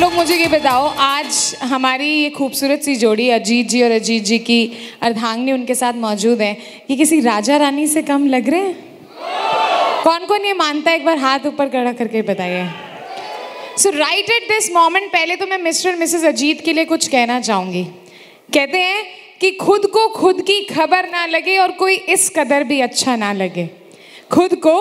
लोग मुझे ये बताओ, आज हमारी ये खूबसूरत सी जोड़ी अजीत जी और अजीत जी की अर्धांगनी उनके साथ मौजूद है। ये किसी राजा रानी से कम लग रहे हैं? कौन कौन ये मानता है? एक बार हाथ ऊपर खड़ा करके बताइए। So right at this moment पहले तो मैं मिस्टर और मिसेस अजीत के लिए कुछ कहना चाहूँगी। कहते हैं कि खुद को खुद की खबर ना लगे और कोई इस कदर भी अच्छा ना लगे। खुद को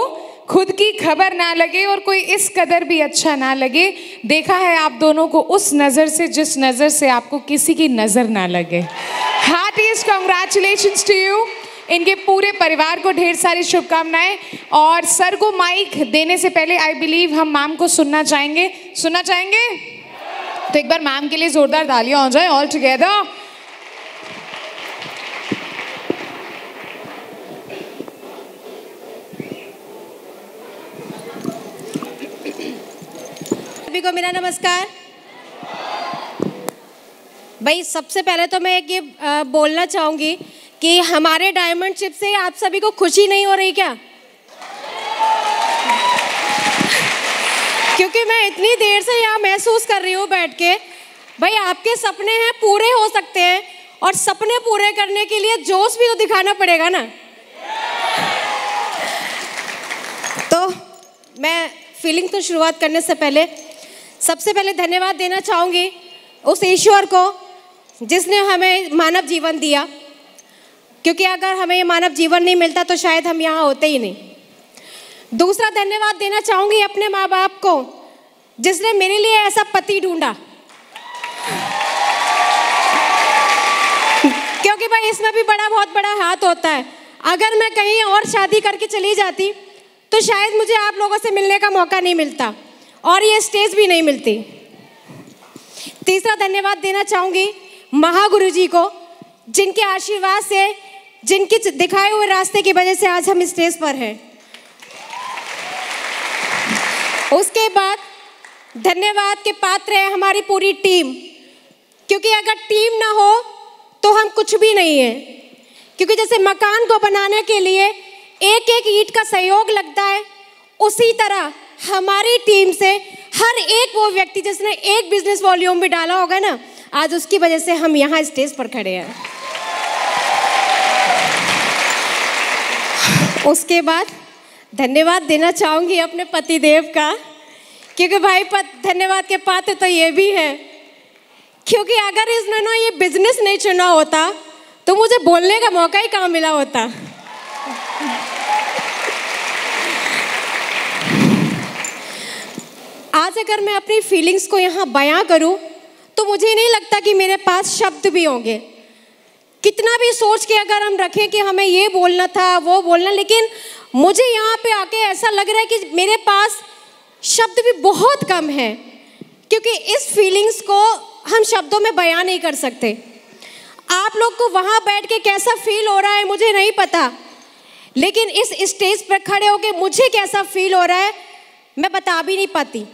खुद की खबर ना लगे और कोई इस कदर भी अच्छा ना लगे। देखा है आप दोनों को उस नज़र से, जिस नज़र से आपको किसी की नज़र ना लगे। हार्टीस्ट कॉन्ग्रेचुलेशन टू यू इनके पूरे परिवार को ढेर सारी शुभकामनाएँ। और सर को माइक देने से पहले आई बिलीव हम मैम को सुनना चाहेंगे। सुनना चाहेंगे? तो एक बार मैम के लिए जोरदार तालियाँ हो जाए ऑल टुगेदर सभी को मेरा नमस्कार। भाई, सबसे पहले तो मैं एक ये बोलना चाहूँगी कि हमारे डायमंड शिप से आप सभी को खुशी नहीं हो रही क्या? क्योंकि मैं इतनी देर से यहाँ महसूस कर रही हूँ बैठ के। भाई, आपके सपने हैं, पूरे हो सकते हैं और सपने पूरे करने के लिए जोश भी तो दिखाना पड़ेगा ना। तो मैं फीलिंग तो शुरुआत करने से पहले सबसे पहले धन्यवाद देना चाहूँगी उस ईश्वर को, जिसने हमें मानव जीवन दिया। क्योंकि अगर हमें मानव जीवन नहीं मिलता तो शायद हम यहाँ होते ही नहीं। दूसरा धन्यवाद देना चाहूँगी अपने माँ बाप को, जिसने मेरे लिए ऐसा पति ढूंढा। क्योंकि भाई, इसमें भी बड़ा, बहुत बड़ा हाथ होता है। अगर मैं कहीं और शादी करके चली जाती तो शायद मुझे आप लोगों से मिलने का मौका नहीं मिलता। और ये स्टेज भी नहीं मिलती। तीसरा धन्यवाद देना चाहूँगी महागुरु जी को, जिनके आशीर्वाद से, जिनके दिखाए हुए रास्ते की वजह से आज हम स्टेज पर हैं। उसके बाद धन्यवाद के पात्र है हमारी पूरी टीम क्योंकि अगर टीम ना हो तो हम कुछ भी नहीं है। क्योंकि जैसे मकान को बनाने के लिए एक एक ईट का सहयोग लगता है, उसी तरह हमारी टीम से हर एक वो व्यक्ति जिसने एक बिज़नेस वॉल्यूम भी डाला होगा ना, आज उसकी वजह से हम यहाँ स्टेज पर खड़े हैं। उसके बाद धन्यवाद देना चाहूँगी अपने पति देव का, क्योंकि भाई पत, धन्यवाद के पात्र तो ये भी है। क्योंकि अगर इसने ना ये बिज़नेस नहीं चुना होता तो मुझे बोलने का मौका ही कहाँ मिला होता। आज अगर मैं अपनी फीलिंग्स को यहाँ बयां करूँ तो मुझे नहीं लगता कि मेरे पास शब्द भी होंगे। कितना भी सोच के अगर हम रखें कि हमें ये बोलना था, वो बोलना, लेकिन मुझे यहाँ पे आके ऐसा लग रहा है कि मेरे पास शब्द भी बहुत कम है, क्योंकि इस फीलिंग्स को हम शब्दों में बयां नहीं कर सकते। आप लोग को वहाँ बैठ के कैसा फील हो रहा है, मुझे नहीं पता। लेकिन इस स्टेज पर खड़े होके मुझे कैसा फील हो रहा है, मैं बता भी नहीं पाती।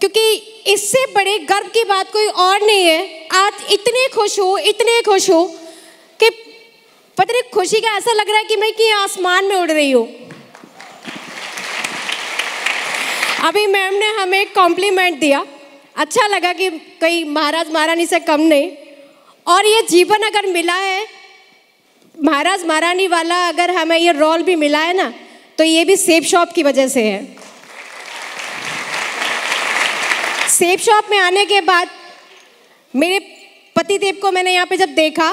क्योंकि इससे बड़े गर्व की बात कोई और नहीं है। आज इतने खुश हो, इतने खुश हूँ कि पता नहीं, खुशी का ऐसा लग रहा है कि मैं कि आसमान में उड़ रही हूँ। अभी मैम ने हमें कॉम्प्लीमेंट दिया। अच्छा लगा कि कहीं महाराज महारानी से कम नहीं। और ये जीवन अगर मिला है, महाराज महारानी वाला अगर हमें ये रोल भी मिला है ना तो ये भी सेब शॉप की वजह से है। सेब शॉप में आने के बाद मेरे पति देव को मैंने यहाँ पे जब देखा,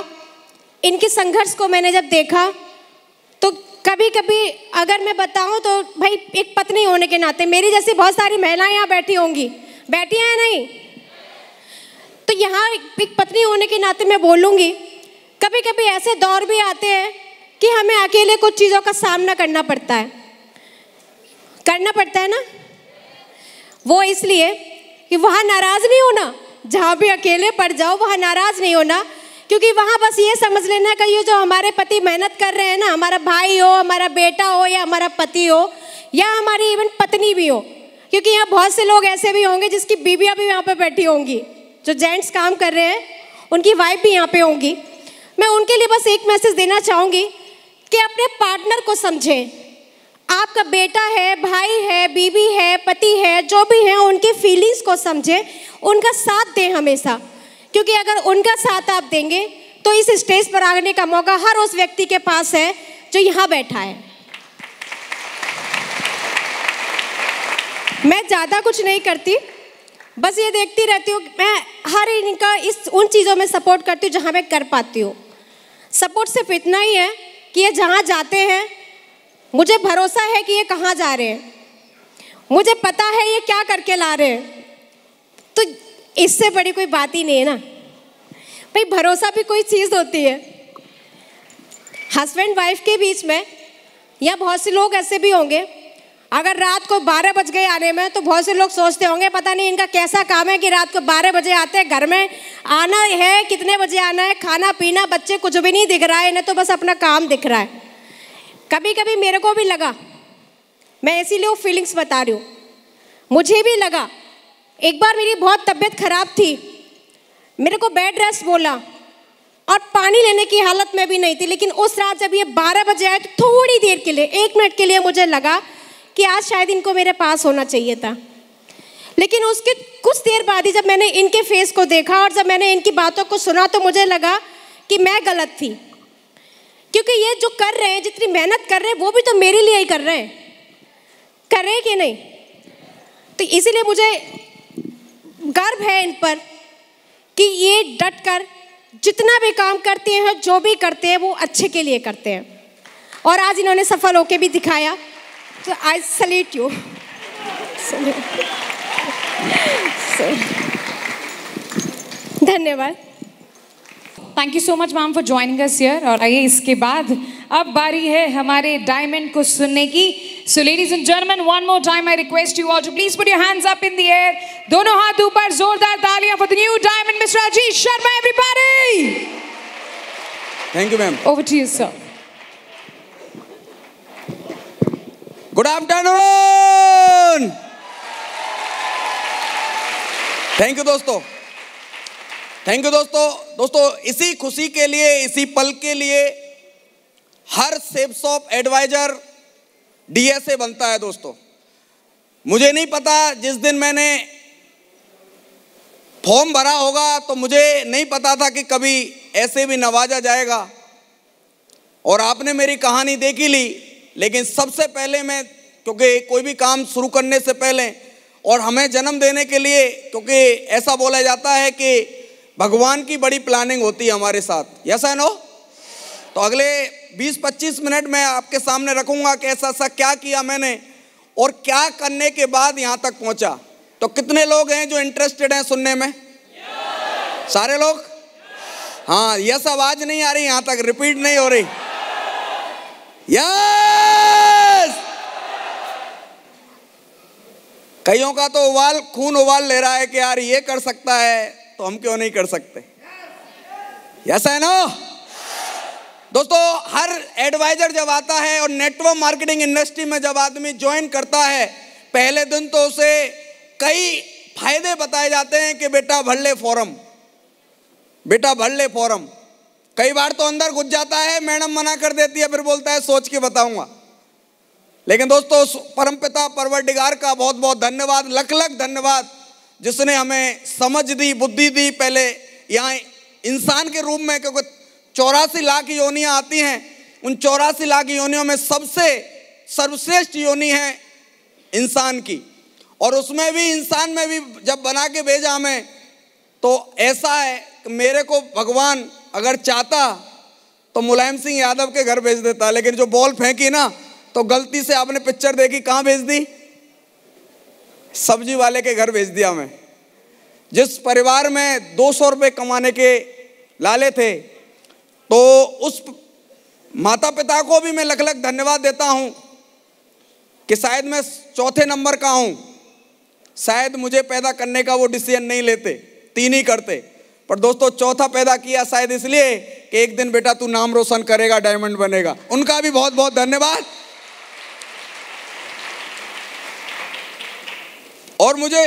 इनके संघर्ष को मैंने जब देखा तो कभी कभी अगर मैं बताऊँ तो भाई एक पत्नी होने के नाते मेरी जैसी बहुत सारी महिलाएँ यहाँ बैठी होंगी। बैठी हैं नहीं? तो यहाँ एक पत्नी होने के नाते मैं बोलूँगी कभी कभी ऐसे दौर भी आते हैं कि हमें अकेले कुछ चीज़ों का सामना करना पड़ता है। करना पड़ता है ना? वो इसलिए कि वहाँ नाराज़ नहीं होना। जहाँ भी अकेले पड़ जाओ, वहाँ नाराज़ नहीं होना। क्योंकि वहाँ बस ये समझ लेना कि जो हमारे पति मेहनत कर रहे हैं ना, हमारा भाई हो, हमारा बेटा हो या हमारा पति हो, या हमारी इवन पत्नी भी हो। क्योंकि यहाँ बहुत से लोग ऐसे भी होंगे जिसकी बीबियाँ भी यहाँ पे बैठी होंगी। जो जेंट्स काम कर रहे हैं, उनकी वाइफ भी यहाँ पे होंगी। मैं उनके लिए बस एक मैसेज देना चाहूँगी कि अपने पार्टनर को समझें। आपका बेटा है, भाई है, बीवी है, पति है, जो भी है, उनके फीलिंग्स को समझें, उनका साथ दें हमेशा। क्योंकि अगर उनका साथ आप देंगे तो इस स्टेज पर आने का मौका हर उस व्यक्ति के पास है, जो यहाँ बैठा है। मैं ज़्यादा कुछ नहीं करती, बस ये देखती रहती हूँ, मैं हर इनका इस, उन चीज़ों में सपोर्ट करती हूँ जहाँ मैं कर पाती हूँ। सपोर्ट सिर्फ़ इतना ही है कि ये जहाँ जाते हैं मुझे भरोसा है कि ये कहाँ जा रहे हैं। मुझे पता है ये क्या करके ला रहे हैं। तो इससे बड़ी कोई बात ही नहीं है ना। भाई, भरोसा भी कोई चीज़ होती है। हस्बैंड वाइफ के बीच में, या बहुत से लोग ऐसे भी होंगे, अगर रात को 12 बज गए आने में तो बहुत से लोग सोचते होंगे, पता नहीं इनका कैसा काम है कि रात को 12 बजे आते हैं, घर में आना है, कितने बजे आना है, खाना पीना, बच्चे कुछ भी नहीं दिख रहा है, इन्हें तो बस अपना काम दिख रहा है। कभी कभी मेरे को भी लगा। मैं इसीलिए वो फीलिंग्स बता रही हूँ। मुझे भी लगा। एक बार मेरी बहुत तबीयत खराब थी। मेरे को बेड रेस्ट बोला। और पानी लेने की हालत में भी नहीं थी, लेकिन उस रात जब ये बारह बजे आए तो थोड़ी देर के लिए, एक मिनट के लिए मुझे लगा कि आज शायद इनको मेरे पास होना चाहिए था। लेकिन उसके कुछ देर बाद ही जब मैंने इनके फेस को देखा और जब मैंने इनकी बातों को सुना तो मुझे लगा कि मैं गलत थी। क्योंकि ये जो कर रहे हैं, जितनी मेहनत कर रहे हैं, वो भी तो मेरे लिए ही कर रहे हैं। कर रहे हैं कि नहीं? तो इसीलिए मुझे गर्व है इन पर कि ये डट कर जितना भी काम करते हैं, जो भी करते हैं, वो अच्छे के लिए करते हैं। और आज इन्होंने सफल होके भी दिखाया। तो आई सल्यूट यू धन्यवाद। Thank you so much ma'am for joining us here और आइए इसके बाद अब बारी है हमारे डायमंड को सुनने की। So ladies and gentleman one more time I request you all to please put your hands up in the air दोनों हाथ ऊपर जोरदार तालियाँ for the new diamond mister Ajit Sharma everybody thank you ma'am over to you sir good afternoon thank you दोस्तों thank you दोस्तों। दोस्तों, इसी खुशी के लिए, इसी पल के लिए हर सेब शॉप एडवाइजर डीएसए बनता है, दोस्तों। मुझे नहीं पता जिस दिन मैंने फॉर्म भरा होगा तो मुझे नहीं पता था कि कभी ऐसे भी नवाजा जाएगा। और आपने मेरी कहानी देखी ली, लेकिन सबसे पहले मैं, क्योंकि कोई भी काम शुरू करने से पहले, और हमें जन्म देने के लिए, क्योंकि ऐसा बोला जाता है कि भगवान की बड़ी प्लानिंग होती है हमारे साथ। यस है नो तो अगले 20-25 मिनट में आपके सामने रखूँगा कि ऐसा ऐसा क्या किया मैंने और क्या करने के बाद यहाँ तक पहुँचा। तो कितने लोग हैं जो इंटरेस्टेड हैं सुनने में? सारे लोग? हाँ यस, आवाज़ नहीं आ रही, यहाँ तक रिपीट नहीं हो रही। यस कईयों का तो उबाल, खून उबाल ले रहा है कि यार ये कर सकता है। तो हम क्यों नहीं कर सकते? यस है ना दोस्तों, हर एडवाइजर जब आता है और नेटवर्क मार्केटिंग इंडस्ट्री में जब आदमी ज्वाइन करता है, पहले दिन तो उसे कई फ़ायदे बताए जाते हैं कि बेटा भर ले फॉरम बेटा भर ले फॉरम कई बार तो अंदर घुस जाता है, मैडम मना कर देती है, फिर बोलता है, सोच के बताऊँगा. लेकिन दोस्तों परमपिता परवरदिगार का बहुत बहुत धन्यवाद लख लख धन्यवाद जिसने हमें समझ दी, बुद्धि दी पहले यहाँ इंसान के रूप में, क्योंकि चौरासी लाख योनियाँ आती हैं, उन चौरासी लाख योनियों में सबसे सर्वश्रेष्ठ योनि है इंसान की। और उसमें भी, इंसान में भी जब बना के भेजा हमें तो ऐसा है कि मेरे को भगवान अगर चाहता तो मुलायम सिंह यादव के घर भेज देता। लेकिन जो बॉल फेंकी ना तो गलती से आपने पिक्चर देखी, कहाँ भेज दी? सब्ज़ी वाले के घर भेज दिया मैं। जिस परिवार में दो सौ रुपये कमाने के लाले थे तो उस माता पिता को भी मैं लख लख धन्यवाद देता हूँ कि शायद मैं चौथे नंबर का हूँ। शायद मुझे पैदा करने का वो डिसीज़न नहीं लेते, तीन ही करते। पर दोस्तों, चौथा पैदा किया शायद इसलिए कि एक दिन बेटा तू नाम रोशन करेगा डायमंड बनेगा। उनका भी बहुत बहुत धन्यवाद। और मुझे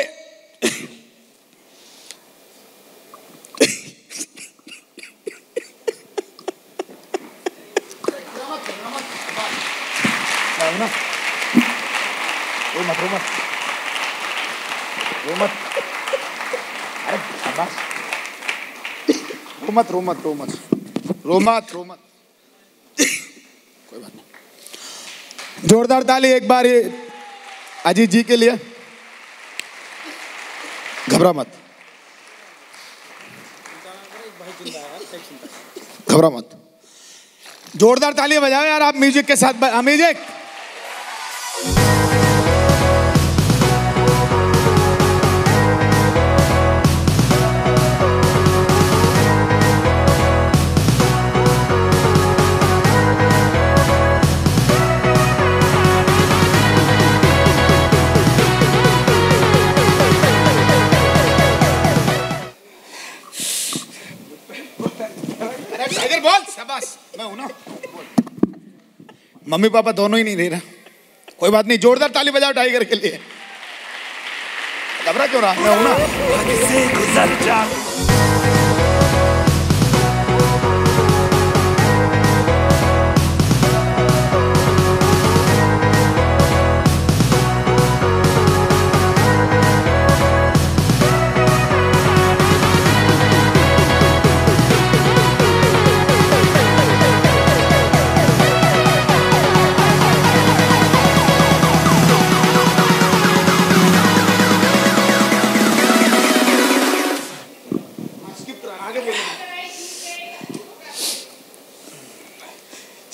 ना। रो मत। रोमत रोमत रो मत अरे कोई बात नहीं। जोरदार ताली एक बार ये अजीत जी के लिए। घबरा मत घबरा मत जोरदार तालियाँ बजाओ यार आप म्यूज़िक के साथ म्यूज़िक मम्मी पापा दोनों ही नहीं दे रहा। कोई बात नहीं, जोरदार ताली बजाओ टाइगर के लिए। घबरा क्यों रहा? मैं हूँ ना।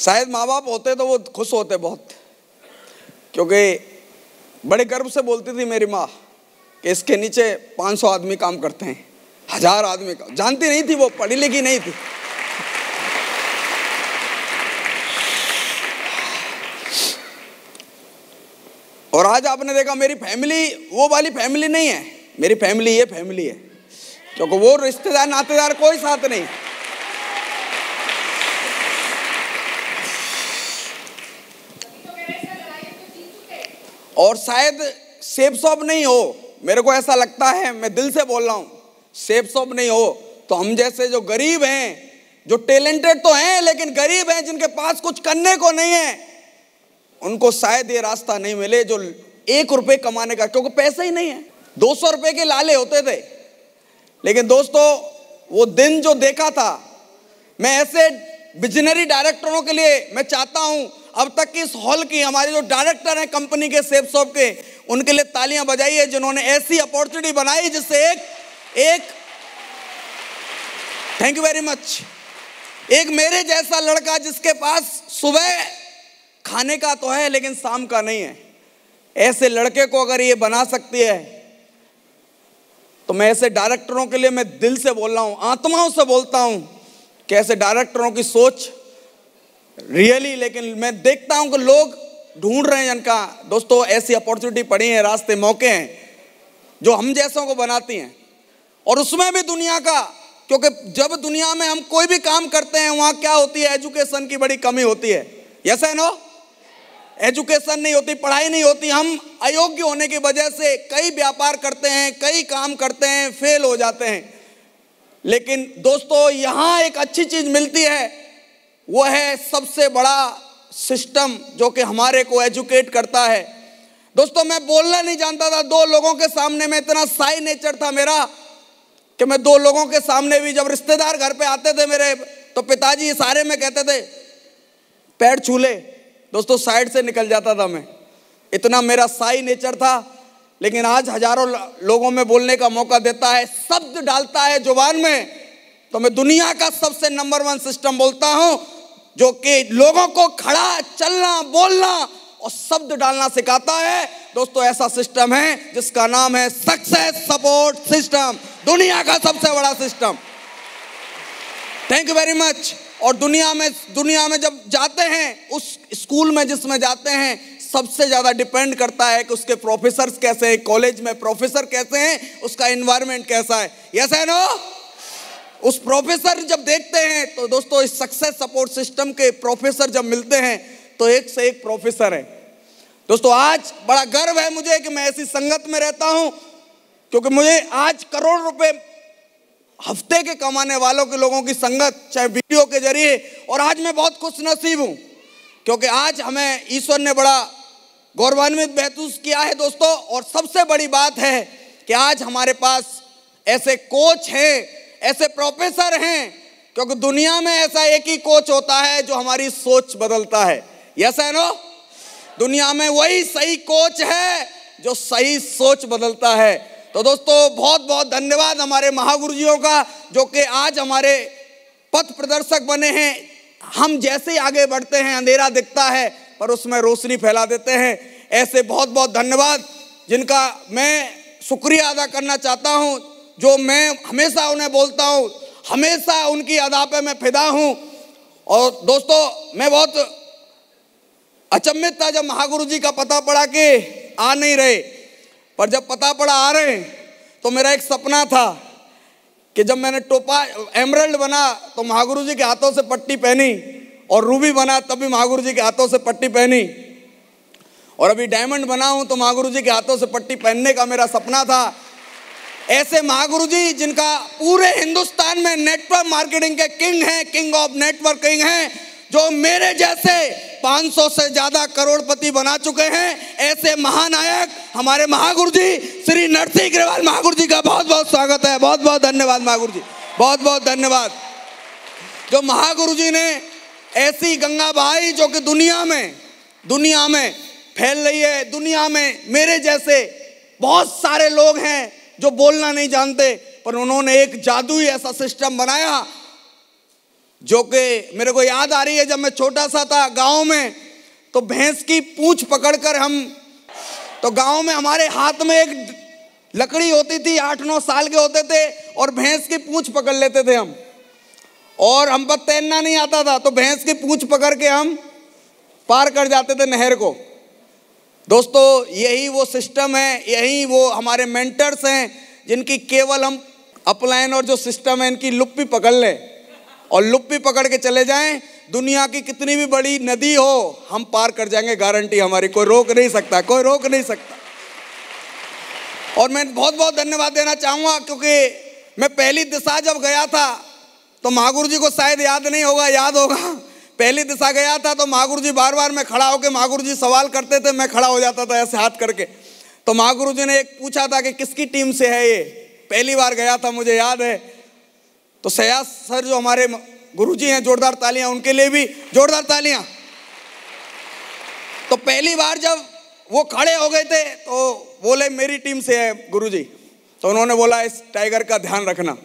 शायद माँ बाप होते तो वो खुश होते बहुत। क्योंकि बड़े गर्व से बोलती थी मेरी माँ कि इसके नीचे 500 आदमी काम करते हैं, हज़ार आदमी काम जानती नहीं थी वो, पढ़ी लिखी नहीं थी। और आज आपने देखा मेरी फैमिली, वो वाली फैमिली नहीं है। मेरी फैमिली, ये फैमिली है। क्योंकि वो रिश्तेदार, नातेदार कोई साथ नहीं। और शायद सेब शॉप नहीं हो। मेरे को ऐसा लगता है, मैं दिल से बोल रहा हूँ सेब शॉप नहीं हो। तो हम जैसे जो गरीब हैं, जो टैलेंटेड तो हैं, लेकिन गरीब हैं, जिनके पास कुछ करने को नहीं है, उनको शायद ये रास्ता नहीं मिले जो एक रुपए कमाने का, क्योंकि पैसे ही नहीं है। दो सौ रुपए के लाले होते थे। लेकिन दोस्तों, वो दिन जो देखा था, मैं ऐसे विजनरी डायरेक्टरों के लिए मैं चाहता हूँ अब तक की इस हॉल की हमारे जो डायरेक्टर हैं कंपनी के सेब शॉप के, उनके लिए तालियाँ बजाई है जिन्होंने ऐसी अपॉर्चुनिटी बनाई जिससे एक एक थैंक यू वेरी मच एक मेरे जैसा लड़का जिसके पास सुबह खाने का तो है, लेकिन शाम का नहीं है। ऐसे लड़के को अगर ये बना सकती है तो मैं ऐसे डायरेक्टरों के लिए मैं दिल से बोल रहा हूँ, आत्माओं से बोलता हूँ, कि ऐसे डायरेक्टरों की सोच रियली लेकिन मैं देखता हूँ कि लोग ढूंढ रहे हैं जिनका दोस्तों, ऐसी अपॉर्चुनिटी पड़ी है, रास्ते मौके हैं, जो हम जैसों को बनाती हैं। और उसमें भी दुनिया का, क्योंकि जब दुनिया में हम कोई भी काम करते हैं, वहाँ क्या होती है? एजुकेशन की बड़ी कमी होती है। यस है नो एजुकेशन नहीं होती, पढ़ाई नहीं होती। हम अयोग्य होने की वजह से कई व्यापार करते हैं, कई काम करते हैं फेल हो जाते हैं। लेकिन दोस्तों, यहाँ एक अच्छी चीज़ मिलती है वो है सबसे बड़ा सिस्टम जो कि हमारे को एजुकेट करता है। दोस्तों, मैं बोलना नहीं जानता था, दो लोगों के सामने में इतना साई नेचर था मेरा कि मैं दो लोगों के सामने भी जब रिश्तेदार घर पे आते थे मेरे तो पिताजी इशारे में कहते थे, पैर छूले। दोस्तों, साइड से निकल जाता था मैं। इतना मेरा साई नेचर था, लेकिन आज हज़ारों लोगों में बोलने का मौका देता है, शब्द डालता है ज़ुबान में। तो मैं दुनिया का सबसे नंबर वन सिस्टम बोलता हूँ जो कि लोगों को खड़ा, चलना, बोलना और शब्द डालना सिखाता है। दोस्तों, ऐसा सिस्टम है जिसका नाम है सक्सेस सपोर्ट सिस्टम दुनिया का सबसे बड़ा system thank you very much और दुनिया में दुनिया में जब जाते हैं, उस स्कूल में जिसमें जाते हैं, सबसे ज़्यादा डिपेंड करता है कि उसके प्रोफेसर कैसे हैं कॉलेज में प्रोफेसर कैसे हैं, उसका इन्वायरमेंट कैसा है। यस है नो उस प्रोफेसर जब देखते हैं तो दोस्तों इस सक्सेस सपोर्ट सिस्टम के प्रोफेसर जब मिलते हैं तो एक से एक प्रोफेसर है। दोस्तों, आज बड़ा गर्व है मुझे कि मैं ऐसी संगत में रहता हूँ, क्योंकि मुझे आज करोड़ रुपए हफ़्ते के कमाने वालों के लोगों की संगत, चाहे वीडियो के ज़रिए, और आज मैं बहुत खुश नसीब हूँ, क्योंकि आज हमें ईश्वर ने बड़ा गौरवान्वित महसूस किया है दोस्तों, और सबसे बड़ी बात है कि आज हमारे पास ऐसे कोच हैं ऐसे प्रोफेसर हैं, क्योंकि दुनिया में ऐसा एक ही कोच होता है जो हमारी सोच बदलता है। यस है नो दुनिया में वही सही कोच है जो सही सोच बदलता है। तो दोस्तों बहुत बहुत धन्यवाद हमारे महागुरुजियों का, जो कि आज हमारे पथ प्रदर्शक बने हैं। हम जैसे ही आगे बढ़ते हैं, अंधेरा दिखता है, पर उसमें रोशनी फैला देते हैं। ऐसे बहुत बहुत धन्यवाद, जिनका मैं शुक्रिया अदा करना चाहता हूँ। जो मैं हमेशा उन्हें बोलता हूँ, हमेशा उनकी अदा पे मैं फिदा हूँ। और दोस्तों, मैं बहुत अचंभित था जब महागुरु जी का पता पड़ा कि आ नहीं रहे। पर जब पता पड़ा आ रहे तो मेरा एक सपना था कि जब मैंने टोपा, एमरल्ड बना तो महागुरु जी के हाथों से पट्टी पहनी और रूबी बना तब भी महागुरु जी के हाथों से पट्टी पहनी। और अभी डायमंड बना हूँ तो महागुरु जी के हाथों से पट्टी पहनने का मेरा सपना था। ऐसे महागुरु जी जिनका पूरे हिंदुस्तान में नेटवर्क मार्केटिंग के किंग हैं किंग ऑफ़ नेटवर्किंग हैं, जो मेरे जैसे 500 से ज़्यादा करोड़पति बना चुके हैं, ऐसे महानायक हमारे महागुरु जी श्री नरसिंह अग्रवाल महागुरु जी का बहुत बहुत स्वागत है बहुत बहुत धन्यवाद महागुरु जी बहुत बहुत धन्यवाद। जो महागुरु जी ने ऐसी गंगा बहाई जो कि दुनिया में दुनिया में फैल रही है, दुनिया में मेरे जैसे बहुत सारे लोग हैं जो बोलना नहीं जानते, पर उन्होंने एक जादुई ऐसा सिस्टम बनाया जो कि मेरे को याद आ रही है, जब मैं छोटा सा था गाँव में तो भैंस की पूंछ पकड़कर हम तो गाँव में हमारे हाथ में एक लकड़ी होती थी, आठ नौ साल के होते थे, और भैंस की पूंछ पकड़ लेते थे हम। और हम पर तैरना नहीं आता था तो भैंस की पूंछ पकड़ के हम पार कर जाते थे नहर को। दोस्तों, यही वो सिस्टम है, यही वो हमारे मेंटर्स हैं, जिनकी केवल हम अपलाइन और जो सिस्टम है, इनकी लुप्पी पकड़ लें। और लुप्पी पकड़ के चले जाएँ, दुनिया की कितनी भी बड़ी नदी हो, हम पार कर जाएँगे गारंटी हमारी, कोई रोक नहीं सकता, कोई रोक नहीं सकता। और मैं बहुत बहुत धन्यवाद देना चाहूँगा, क्योंकि मैं पहली दिशा जब गया था तो महागुरु जी को शायद याद नहीं होगा, याद होगा पहली दिशा गया था तो महागुरु जी बार बार मैं खड़ा होकर महागुरु जी सवाल करते थे, मैं खड़ा हो जाता था ऐसे हाथ करके। तो महागुरु जी ने एक पूछा था कि किसकी टीम से है ये? पहली बार गया था, मुझे याद है। तो सयाज सर जो हमारे गुरु जी हैं, जोरदार तालियाँ, उनके लिए भी जोरदार तालियाँ। तो पहली बार जब वो खड़े हो गए थे तो बोले, मेरी टीम से है गुरु जी तो उन्होंने बोला, इस टाइगर का ध्यान रखना।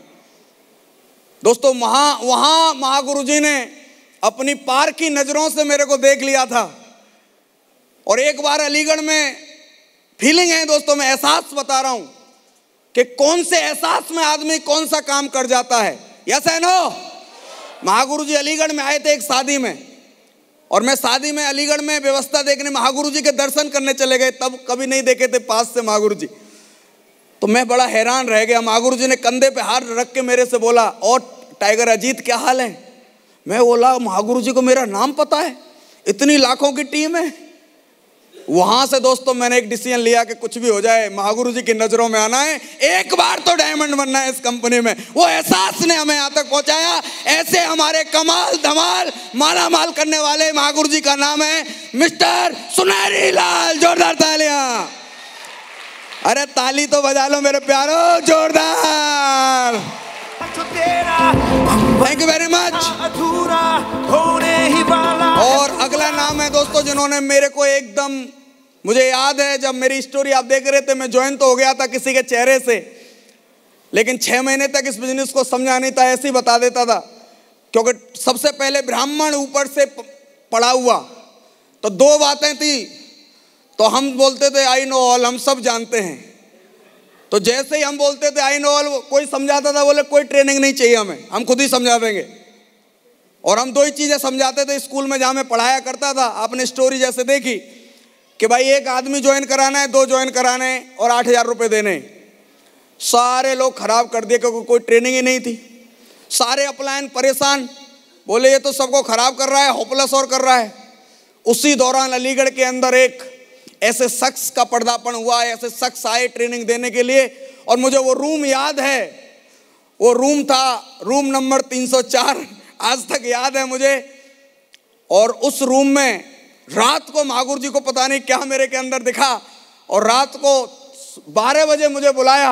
दोस्तों वहाँ वहाँ महागुरु जी ने अपनी पार की नज़रों से मेरे को देख लिया था। और एक बार अलीगढ़ में फीलिंग है दोस्तों, मैं एहसास बता रहा हूँ कि कौन से एहसास में आदमी कौन सा काम कर जाता है। यस है नो महागुरु जी अलीगढ़ में आए थे एक शादी में। और मैं शादी में अलीगढ़ में व्यवस्था देखने महागुरु जी के दर्शन करने चले गए, तब कभी नहीं देखे थे पास से महागुरु जी तो मैं बड़ा हैरान रह गया। महागुरु जी ने कंधे पे हाथ रख के मेरे से बोला, और टाइगर अजीत, क्या हाल है? मैं बोला महागुरु जी को मेरा नाम पता है? इतनी लाखों की टीम है। वहाँ से दोस्तों, मैंने एक डिसीज़न लिया कि कुछ भी हो जाए महागुरु जी की नज़रों में आना है। एक बार तो डायमंड बनना है इस कंपनी में। वो एहसास ने हमें यहाँ तक पहुँचाया। ऐसे हमारे कमाल धमाल माला माल करने वाले महागुरु जी का नाम है मिस्टर सुनहरी लाल, जोरदार तालियाँ। अरे ताली तो बजा लो मेरे प्यारो, जोरदार। थैंक यू वेरी मच ही और अगला नाम है दोस्तों जिन्होंने मेरे को एकदम, मुझे याद है जब मेरी स्टोरी आप देख रहे थे, मैं ज्वाइन तो हो गया था किसी के चेहरे से, लेकिन छह महीने तक इस बिज़नेस को समझा नहीं था, ऐसे ही बता देता था। क्योंकि सबसे पहले ब्राह्मण ऊपर से पड़ा हुआ। तो दो बातें थी। तो हम बोलते थे आई नो ऑल हम सब जानते हैं। तो जैसे ही हम बोलते थे आई नो ऑल कोई समझाता था, बोले, कोई ट्रेनिंग नहीं चाहिए हमें, हम खुद ही समझा देंगे। और हम दो ही चीज़ें समझाते थे, स्कूल में जहाँ मैं पढ़ाया करता था, आपने स्टोरी जैसे देखी कि भाई एक आदमी ज्वाइन कराना है, दो ज्वाइन कराने और आठ हज़ार रुपये देने सारे लोग खराब कर दिए क्योंकि कोई ट्रेनिंग ही नहीं थी। सारे अपलायन परेशान। बोले, ये तो सबको खराब कर रहा है होपलेस और कर रहा है। उसी दौरान अलीगढ़ के अंदर एक ऐसे शख्स का पर्दापण हुआ ऐसे शख्स आए ट्रेनिंग देने के लिए, और मुझे वो रूम याद है। वो रूम था रूम नंबर 304 आज तक याद है मुझे। और उस रूम में रात को महागुरु जी को पता नहीं क्या मेरे के अंदर दिखा, और रात को बारह बजे मुझे बुलाया,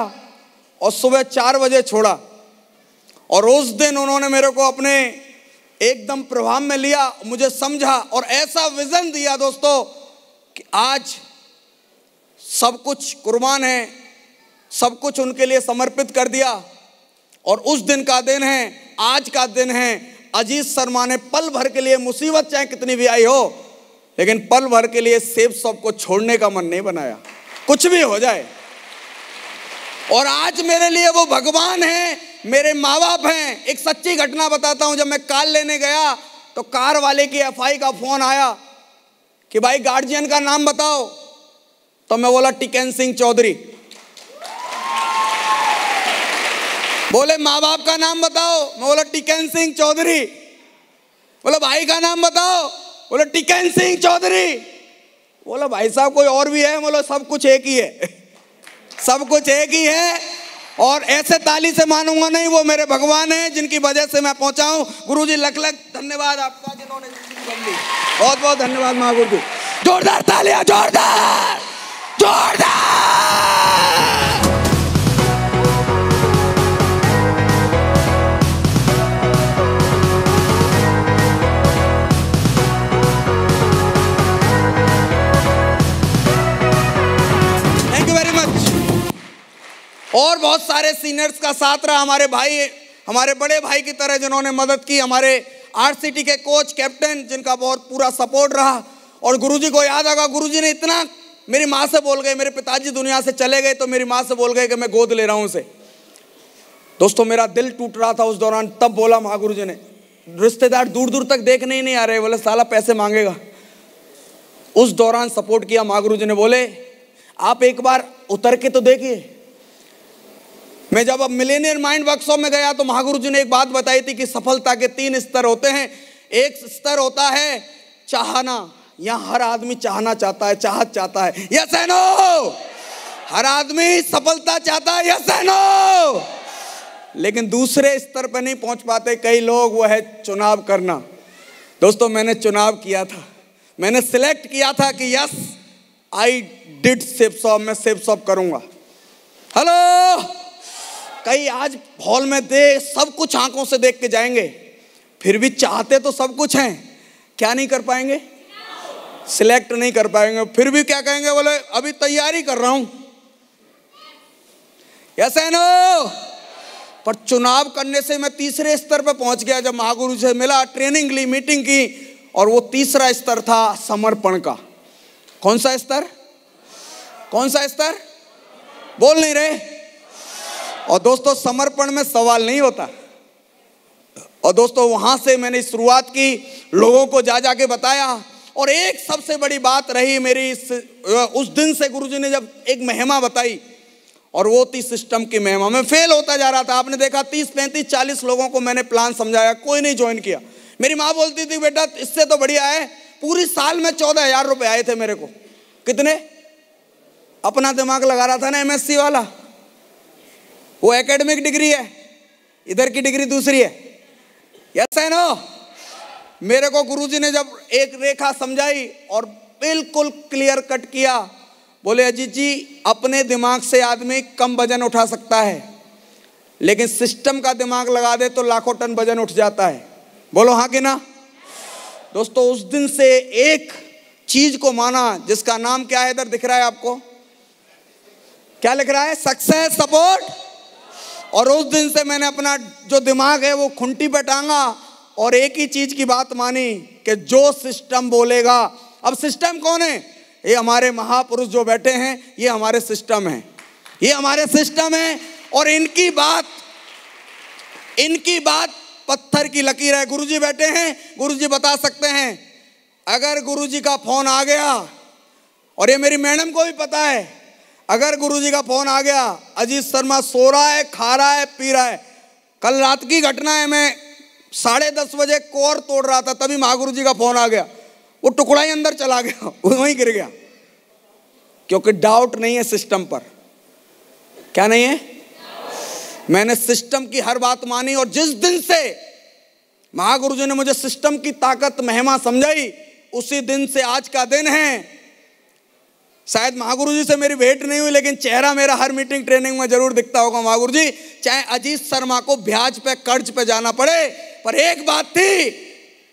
और सुबह चार बजे छोड़ा। और उस दिन उन्होंने मेरे को अपने एकदम प्रभाव में लिया, मुझे समझा, और ऐसा विजन दिया दोस्तों कि आज सब कुछ कुर्बान है, सब कुछ उनके लिए समर्पित कर दिया और उस दिन का दिन है, आज का दिन है। अजीत शर्मा ने पल भर के लिए मुसीबत चाहे कितनी भी आई हो, लेकिन पल भर के लिए सेब सबको छोड़ने का मन नहीं बनाया। कुछ भी हो जाए। और आज मेरे लिए वो भगवान है, मेरे माँ बाप हैं। एक सच्ची घटना बताता हूँ, जब मैं कार लेने गया तो कार वाले की एफआई का फ़ोन आया कि भाई गार्जियन का नाम बताओ। तो मैं बोला, टिकेन सिंह चौधरी। बोले माँ बाप का नाम बताओ। मैं बोला, टिकेन सिंह चौधरी। बोला, भाई का नाम बताओ। बोले, टिकेन सिंह चौधरी। बोला, भाई साहब, कोई और भी है? बोलो, सब कुछ एक ही है। सब कुछ एक ही है और ऐसे ताली से मानूँगा नहीं, वो मेरे भगवान हैं, जिनकी वजह से मैं पहुँचा हूँ। गुरु जी लख लख धन्यवाद आपका, जिन्होंने बहुत बहुत धन्यवाद महागुरु जी। जोरदार तालियाँ, जोरदार! जोरदार! थैंक यू वेरी मच और बहुत सारे सीनियर्स का साथ रहा हमारे भाई, हमारे बड़े भाई की तरह जिन्होंने मदद की, हमारे आरसीटी के कोच कैप्टन जिनका बहुत पूरा सपोर्ट रहा। और गुरुजी को याद आगा गुरुजी ने इतना मेरी माँ से बोल गए, मेरे पिताजी दुनिया से चले गए तो मेरी माँ से बोल गए कि मैं गोद ले रहा हूँ उसे। दोस्तों, मेरा दिल टूट रहा था उस दौरान, तब बोला महागुरु जी ने। रिश्तेदार दूर दूर तक देखने ही नहीं आ रहे, बोले, साला पैसे मांगेगा। उस दौरान सपोर्ट किया महागुरु जी ने, बोले, आप एक बार उतर के तो देखिए मैं जब अब मिलेनियर माइंड वर्कशॉप में गया तो महागुरु जी ने एक बात बताई थी कि सफलता के तीन स्तर होते हैं। एक स्तर होता है चाहना। यहाँ हर आदमी चाहना चाहता है, चाहत चाहता है। यस है नो हर आदमी सफलता चाहता है यस है नो लेकिन दूसरे स्तर पर नहीं पहुँच पाते। कई लोग वो है चुनाव करना। दोस्तों, मैंने चुनाव किया था। मैंने सिलेक्ट किया था कि yes I did Safe Shop मैं सेप सॉप करूँगा। हेलो कई आज हॉल में दे सब कुछ आँखों से देख के जाएँगे। फिर भी चाहते तो सब कुछ हैं। क्या नहीं कर पाएँगे? सिलेक्ट नहीं कर पाएँगे। फिर भी क्या कहेंगे? बोले, अभी तैयारी कर रहा हूँ। यस नो पर चुनाव करने से मैं तीसरे स्तर पर पहुँच गया जब महागुरु से मिला ट्रेनिंग ली मीटिंग की, और वो तीसरा स्तर था समर्पण का। कौन सा स्तर? कौन सा स्तर? बोल नहीं रहे। और दोस्तों, समर्पण में सवाल नहीं होता। और दोस्तों, वहाँ से मैंने शुरुआत की, लोगों को जा जाके बताया। और एक सबसे बड़ी बात रही मेरी इस, उस दिन से गुरुजी ने जब एक महिमा बताई, और वो थी सिस्टम की महिमा। में फेल होता जा रहा था। आपने देखा, तीस, पैंतीस, चालीस लोगों को मैंने प्लान समझाया, कोई नहीं ज्वाइन किया। मेरी माँ बोलती थी, बेटा, इससे तो बढ़िया है, पूरी साल में चौदह हज़ार रुपए आए थे मेरे को। कितने? अपना दिमाग लगा रहा था ना एमएससी वाला। वो एकेडमिक डिग्री है, इधर की डिग्री दूसरी है। यस है नो मेरे को गुरुजी ने जब एक रेखा समझाई और बिल्कुल क्लियर कट किया, बोले, अजीत जी, अपने दिमाग से आदमी कम वज़न उठा सकता है, लेकिन सिस्टम का दिमाग लगा दे तो लाखों टन वज़न उठ जाता है। बोलो हाँ कि ना? दोस्तों, उस दिन से एक चीज़ को माना, जिसका नाम क्या है इधर दिख रहा है आपको? क्या लिख रहा है? सक्सेस सपोर्ट और उस दिन से मैंने अपना जो दिमाग है वो खुंटी पे टांगा और एक ही चीज़ की बात मानी कि जो सिस्टम बोलेगा। अब सिस्टम कौन है? ये हमारे महापुरुष जो बैठे हैं, ये हमारे सिस्टम है। ये हमारे सिस्टम है और इनकी बात इनकी बात पत्थर की लकीर है। गुरुजी बैठे हैं, गुरुजी बता सकते हैं, अगर गुरुजी का फ़ोन आ गया, और ये मेरी मैडम को भी पता है अगर गुरुजी का फ़ोन आ गया, अजीत शर्मा सो रहा है, खा रहा है, पी रहा है। कल रात की घटना है, मैं साढ़े दस बजे कोर तोड़ रहा था, तभी महागुरु जी का फ़ोन आ गया। वो टुकड़ा ही अंदर चला गया, वो वहीं गिर गया। क्योंकि डाउट नहीं है सिस्टम पर। क्या नहीं है? मैंने सिस्टम की हर बात मानी और जिस दिन से महागुरु जी ने मुझे सिस्टम की ताकत, महिमा समझाई, उसी दिन से आज का दिन है। शायद महागुरु जी से मेरी भेंट नहीं हुई, लेकिन चेहरा मेरा हर मीटिंग ट्रेनिंग में ज़रूर दिखता होगा महागुरु जी चाहे अजीत शर्मा को ब्याज पे, कर्ज पे जाना पड़े, पर एक बात थी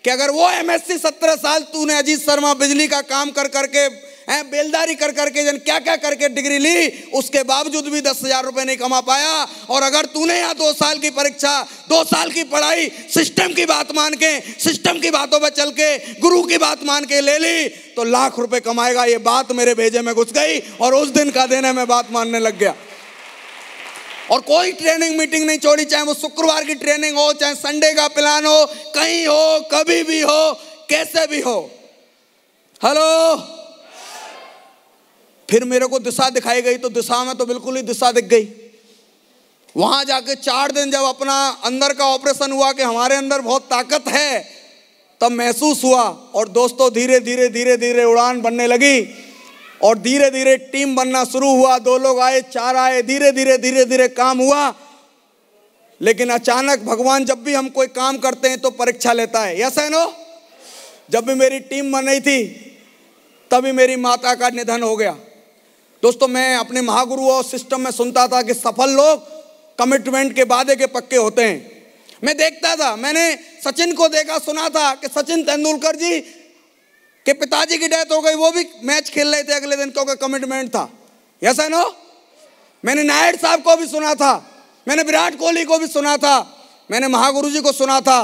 कि अगर वो एमएससी सत्रह साल तूने अजीत शर्मा बिजली का काम कर करके है, बेलदारी कर करके जन क्या क्या करके डिग्री ली, उसके बावजूद भी दस हज़ार रुपए नहीं कमा पाया। और अगर तूने यहाँ दो साल की परीक्षा, दो साल की पढ़ाई, सिस्टम की बात मान के, सिस्टम की बातों पर चल के, गुरु की बात मान के ले ली तो लाख रुपए कमाएगा, ये बात मेरे भेजे में घुस गई, और उस दिन का दिन मैं बात मानने लग गया। और कोई ट्रेनिंग मीटिंग नहीं छोड़ी, चाहे वो शुक्रवार की ट्रेनिंग हो, चाहे संडे का प्लान हो, कहीं हो, कभी भी हो, कैसे भी हो। हेलो फिर मेरे को दिशा दिखाई गई तो दिशा में तो बिल्कुल ही दिशा दिख गई। वहाँ जाके चार दिन जब अपना अंदर का ऑपरेशन हुआ कि हमारे अंदर बहुत ताकत है, तब महसूस हुआ और दोस्तों धीरे धीरे धीरे धीरे उड़ान बनने लगी और धीरे धीरे टीम बनना शुरू हुआ। दो लोग आए, चार आए, धीरे धीरे धीरे धीरे काम हुआ। लेकिन अचानक भगवान जब भी हम कोई काम करते हैं तो परीक्षा लेता है। यस है नो? जब भी मेरी टीम बन रही थी, तभी मेरी माता का निधन हो गया। दोस्तों, मैं अपने महागुरु और सिस्टम में सुनता था कि सफल लोग कमिटमेंट के वादे के पक्के होते हैं। मैं देखता था, मैंने सचिन को देखा, सुना था कि सचिन तेंदुलकर जी के पिताजी की डेथ हो गई, वो भी मैच खेल रहे थे अगले दिन क्योंकि कमिटमेंट था। यस है नो मैंने नायड साहब को भी सुना था, मैंने विराट कोहली को भी सुना था, मैंने महागुरु जी को सुना था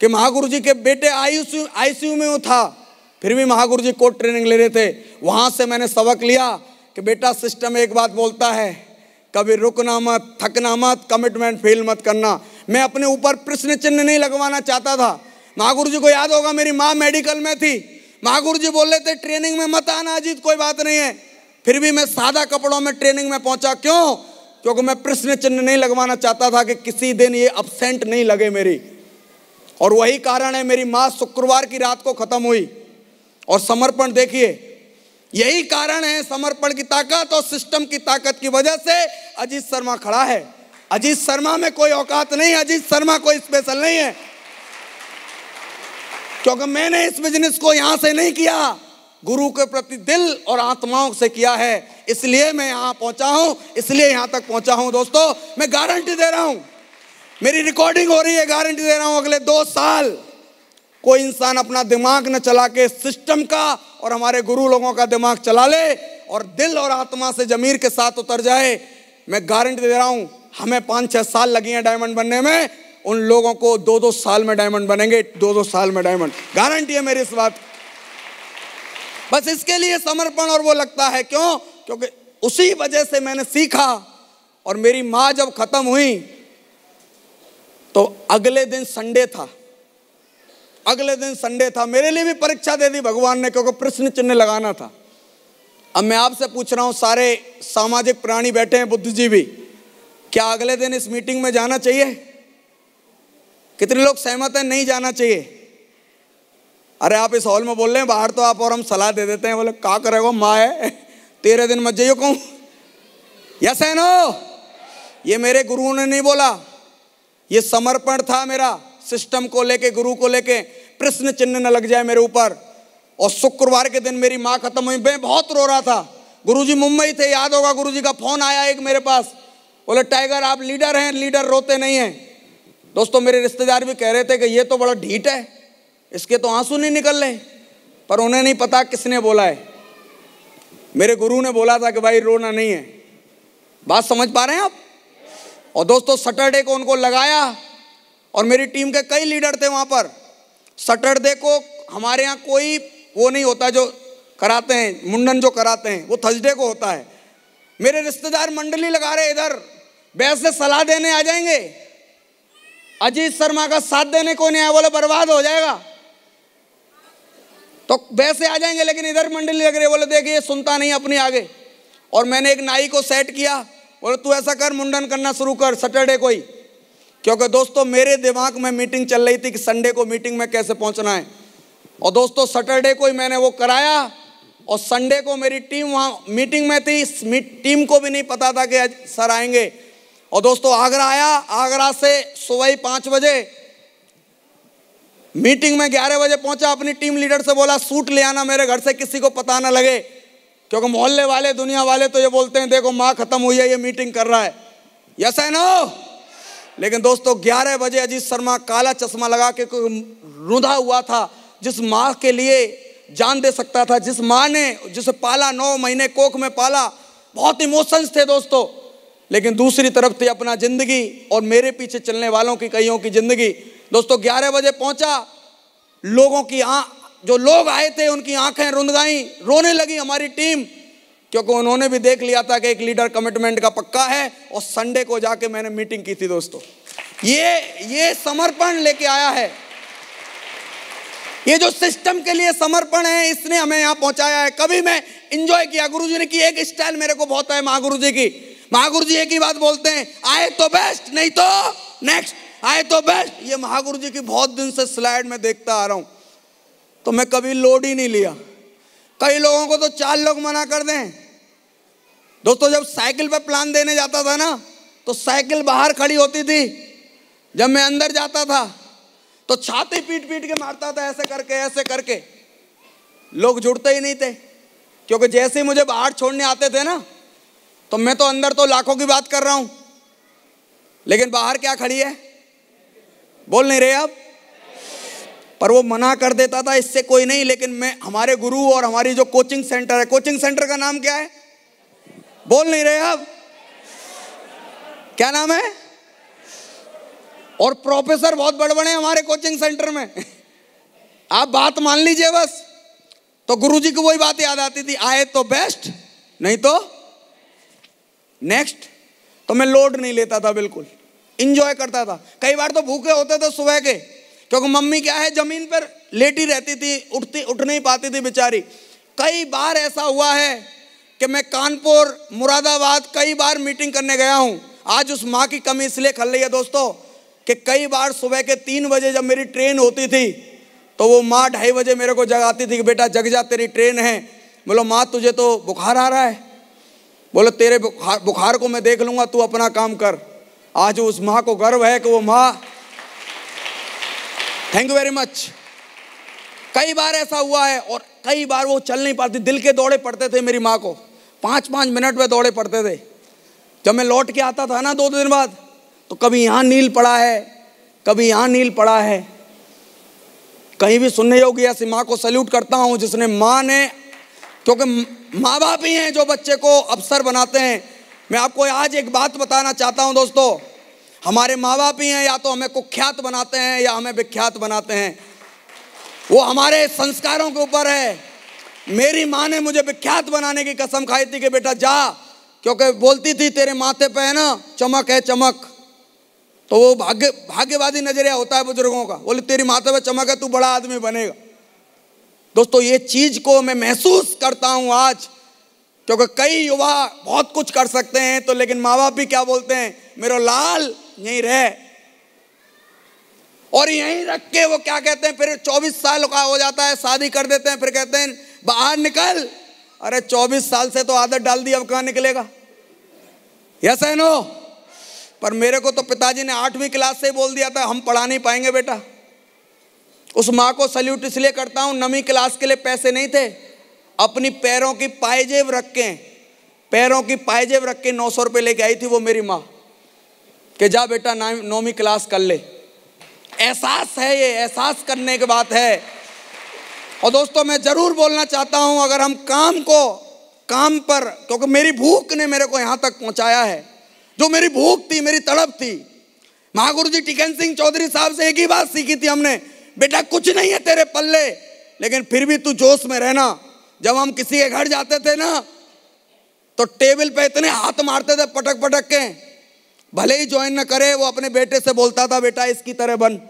कि महागुरु जी के बेटे आईसीयू आईसीयू में था। फिर भी महागुरु जी कोर्ट ट्रेनिंग ले रहे थे। वहाँ से मैंने सबक लिया कि बेटा, सिस्टम एक बात बोलता है, कभी रुकना मत, थकना मत कमिटमेंट फेल मत करना। मैं अपने ऊपर प्रश्न चिन्ह नहीं लगवाना चाहता था। महागुरु जी को याद होगा, मेरी माँ मेडिकल में थी। महागुरु जी बोल रहे थे, ट्रेनिंग में मत आना अजीत, कोई बात नहीं है। फिर भी मैं सादा कपड़ों में ट्रेनिंग में पहुँचा। क्यों? क्योंकि मैं प्रश्न चिन्ह नहीं लगवाना चाहता था कि किसी दिन ये अपसेंट नहीं लगे मेरी। और वही कारण है, मेरी माँ शुक्रवार की रात को खत्म हुई। और समर्पण देखिए, यही कारण है समर्पण की ताकत और सिस्टम की ताकत की वजह से अजीत शर्मा खड़ा है। अजीत शर्मा में कोई औकात नहीं अजीत शर्मा कोई स्पेशल नहीं है। क्योंकि मैंने इस बिज़नेस को यहाँ से नहीं किया, गुरु के प्रति दिल और आत्माओं से किया है। इसलिए मैं यहाँ पहुँचा हूँ, इसलिए यहाँ तक पहुँचा हूँ दोस्तों। मैं गारंटी दे रहा हूँ, मेरी रिकॉर्डिंग हो रही है गारंटी दे रहा हूँ अगले दो साल। कोई इंसान अपना दिमाग न चला के सिस्टम का और हमारे गुरु लोगों का दिमाग चला ले और दिल और आत्मा से जमीर के साथ उतर जाए। मैं गारंटी दे रहा हूँ, हमें पाँच छह साल लगी हैं डायमंड बनने में, उन लोगों को दो दो साल में डायमंड बनेंगे दो दो साल में डायमंड गारंटी है मेरी इस बात बस इसके लिए समर्पण और वो लगता है, क्यों? क्योंकि उसी वजह से मैंने सीखा और मेरी माँ जब खत्म हुई तो अगले दिन संडे था। अगले दिन संडे था, मेरे लिए भी परीक्षा दे दी भगवान ने, क्योंकि प्रश्न चिन्ह लगाना था। अब मैं आपसे पूछ रहा हूँ, सारे सामाजिक प्राणी बैठे हैं, बुद्धिजीवी, क्या अगले दिन इस मीटिंग में जाना चाहिए? कितने लोग सहमत हैं, नहीं जाना चाहिए? अरे आप इस हॉल में बोल रहे हैं, बाहर तो आप और हम सलाह दे देते हैं, बोले, का करेगा माँ है तेरह दिन मत जाइयो कहूँ। यस है नो ये मेरे गुरुओं ने नहीं बोला, ये समर्पण था मेरा। सिस्टम को लेके, गुरु को लेके प्रश्न चिन्ह न लग जाए मेरे ऊपर। और शुक्रवार के दिन मेरी माँ खत्म हुई। मैं बहुत रो रहा था। गुरुजी मुंबई थे, याद होगा गुरुजी का फ़ोन आया एक मेरे पास। बोले, टाइगर, आप लीडर हैं, लीडर रोते नहीं हैं। दोस्तों, मेरे रिश्तेदार भी कह रहे थे कि ये तो बड़ा ढीठ है, इसके तो आँसू नहीं निकल रहे। पर उन्हें नहीं पता किसने बोला है। मेरे गुरु ने बोला था कि, भाई, रोना नहीं है। बात समझ पा रहे हैं आप? और दोस्तों, सैटरडे को उनको लगाया। और मेरी टीम के कई लीडर थे वहाँ पर। सटरडे को हमारे यहाँ कोई वो नहीं होता जो कराते हैं, मुंडन जो कराते हैं, वो थर्सडे को होता है। मेरे रिश्तेदार मंडली लगा रहे इधर वैसे सलाह देने आ जाएँगे। अजीत शर्मा का साथ देने को नहीं आया, बोले बर्बाद हो जाएगा। तो वैसे आ जाएँगे, लेकिन इधर मंडली लग रही बोले देखिए सुनता नहीं अपनी आगे। और मैंने एक नाई को सेट किया, बोले तू ऐसा कर, मुंडन करना शुरू कर सैटरडे को ही। क्योंकि दोस्तों, मेरे दिमाग में मीटिंग चल रही थी कि संडे को मीटिंग में कैसे पहुँचना है। और दोस्तों, सैटरडे को ही मैंने वो कराया और संडे को मेरी टीम वहाँ मीटिंग में थी। टीम को भी नहीं पता था कि सर आएँगे। और दोस्तों, आगरा आया। आगरा से सुबह ही पाँच बजे मीटिंग में ग्यारह बजे पहुँचा। अपनी टीम लीडर से बोला, सूट ले आना, मेरे घर से किसी को पता ना लगे। क्योंकि मोहल्ले वाले, दुनिया वाले तो ये बोलते हैं, देखो, माँ खत्म हुई है, ये मीटिंग कर रहा है। यस है नो लेकिन दोस्तों 11 बजे अजीत शर्मा काला चश्मा लगा के रुंधा हुआ था, जिस माँ के लिए जान दे सकता था, जिस माँ ने, जिसे पाला, नौ महीने कोख में पाला, बहुत इमोशंस थे दोस्तों। लेकिन दूसरी तरफ़ थी अपना ज़िंदगी और मेरे पीछे चलने वालों की कईयों की ज़िंदगी। दोस्तों 11 बजे पहुँचा, लोगों की आ, जो लोग आए थे, उनकी आँखें रुंध गई रोने लगी हमारी टीम। क्योंकि उन्होंने भी देख लिया था कि एक लीडर कमिटमेंट का पक्का है और संडे को जाके मैंने मीटिंग की थी दोस्तों। ये ये समर्पण लेके आया है। ये जो सिस्टम के लिए समर्पण है, इसने हमें यहाँ पहुँचाया है। कभी मैं इंजॉय किया। गुरु ने की एक स्टाइल मेरे को बहुत है महागुरु जी की। महागुरु जी एक ही बात बोलते हैं, आए तो बेस्ट नहीं तो नेक्स्ट आए तो बेस्ट ये महागुरु जी की बहुत दिन से स्लाइड में देखता आ रहा हूँ। तो मैं कभी लोड ही नहीं लिया। कई लोगों को तो चार लोग मना कर दें। दोस्तों, जब साइकिल पे प्लान देने जाता था ना तो साइकिल बाहर खड़ी होती थी। जब मैं अंदर जाता था तो छाती पीट पीट के मारता था, ऐसे करके ऐसे करके। लोग जुड़ते ही नहीं थे, क्योंकि जैसे ही मुझे बाहर छोड़ने आते थे ना तो मैं तो अंदर तो लाखों की बात कर रहा हूँ। लेकिन बाहर क्या खड़ी है? बोल नहीं रहे आप? पर वो मना कर देता था, इससे कोई नहीं, लेकिन मैं, हमारे गुरु और हमारी जो कोचिंग सेंटर है कोचिंग सेंटर का नाम क्या है? बोल नहीं रहे आप। क्या नाम है? और प्रोफेसर बहुत बड़े बड़े हमारे कोचिंग सेंटर में। आप बात मान लीजिए बस। तो गुरुजी को वही बात याद आती थी, आए तो बेस्ट नहीं तो नेक्स्ट तो मैं लोड नहीं लेता था बिल्कुल। इंजॉय करता था। कई बार तो भूखे होते थे सुबह के, क्योंकि मम्मी क्या है, ज़मीन पर लेटी रहती थी, उठती, उठ नहीं पाती थी बेचारी। कई बार ऐसा हुआ है कि मैं कानपुर मुरादाबाद कई बार मीटिंग करने गया हूँ। आज उस माँ की कमी इसलिए खल रही है दोस्तों कि कई बार सुबह के तीन बजे जब मेरी ट्रेन होती थी तो वो माँ ढाई बजे मेरे को जगाती थी कि बेटा जग जा, तेरी ट्रेन है। बोलो, माँ, तुझे तो बुखार आ रहा है। बोलो, तेरे बुखार बुखार को मैं देख लूँगा, तू अपना काम कर। आज उस माँ को गर्व है कि वो माँ थैंक यू वेरी मच कई बार ऐसा हुआ है और कई बार वो चल नहीं पाती। दिल के दौड़े पड़ते थे मेरी माँ को। पाँच पाँच मिनट में दौड़े पड़ते थे। जब मैं लौट के आता था ना दो दिन बाद तो कभी यहाँ नील पड़ा है, कभी यहाँ नील पड़ा है। कहीं भी सुनने योग्य ऐसी माँ को सल्यूट करता हूँ जिसने माँ ने, क्योंकि माँ बाप ही हैं जो बच्चे को अफसर बनाते हैं। मैं आपको आज एक बात बताना चाहता हूँ दोस्तों। हमारे माँ बाप ही हैं, या तो हमें कुख्यात बनाते हैं या हमें विख्यात बनाते हैं। वो हमारे संस्कारों के ऊपर है। मेरी माँ ने मुझे विख्यात बनाने की कसम खाई थी कि बेटा जा, क्योंकि बोलती थी, तेरे माथे पे है ना, चमक है, चमक। तो वो भाग्य, भाग्यवादी नज़रिया होता है बुज़ुर्गों का। बोले, तेरी माथे पे चमक है, तू बड़ा आदमी बनेगा। दोस्तों, ये चीज़ को मैं महसूस करता हूँ आज, क्योंकि कई युवा बहुत कुछ कर सकते हैं तो लेकिन माँ बाप भी क्या बोलते हैं, मेरा लाल यहीं रहे। और यहीं रख के वो क्या कहते हैं, फिर 24 साल का हो जाता है, शादी कर देते हैं, फिर कहते हैं, बाहर निकल। अरे 24 साल से तो आदत डाल दी, अब कहाँ निकलेगा? यस है नो पर मेरे को तो पिताजी ने आठवीं क्लास से बोल दिया था, हम पढ़ा नहीं पाएँगे बेटा। उस माँ को सल्यूट इसलिए करता हूँ, नवी क्लास के लिए पैसे नहीं थे। अपनी पैरों की पायजेब रख के, पैरों की पायजेब रख के नौ सौ रुपये लेके आई थी वो मेरी माँ, कि जा बेटा नौवीं क्लास कर ले। एहसास है, ये एहसास करने की बात है। और दोस्तों, मैं ज़रूर बोलना चाहता हूँ, अगर हम काम को, काम पर, क्योंकि मेरी भूख ने मेरे को यहाँ तक पहुँचाया है। जो मेरी भूख थी, मेरी तड़प थी महागुरु जी टिकन सिंह चौधरी साहब से एक ही बात सीखी थी हमने, बेटा, कुछ नहीं है तेरे पल्ले, लेकिन फिर भी तू जोश में रहना। जब हम किसी के घर जाते थे ना तो टेबल पे इतने हाथ मारते थे पटक पटक के भले ही ज्वाइन न करे, वो अपने बेटे से बोलता था, बेटा, इसकी तरह बन,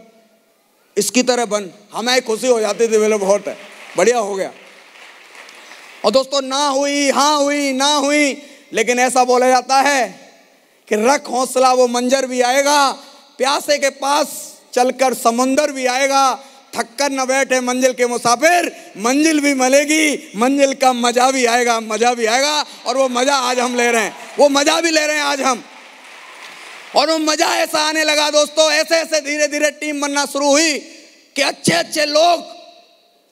इसकी तरह बन। हमें खुशी हो जाती थी बोले बहुत है। बढ़िया हो गया। और दोस्तों, ना हुई हाँ हुई, ना हुई, लेकिन ऐसा बोला जाता है कि रख हौसला, वो मंजर भी आएगा, प्यासे के पास चलकर समुंदर भी आएगा, थक्कर न बैठे मंजिल के मुसाफिर, मंजिल भी मिलेगी, मंजिल का मज़ा भी आएगा, मज़ा भी आएगा, और वो मज़ा आज हम ले रहे हैं। वो मज़ा भी ले रहे हैं आज हम। और वो मज़ा ऐसा आने लगा दोस्तों, ऐसे ऐसे धीरे धीरे टीम बनना शुरू हुई कि अच्छे अच्छे लोग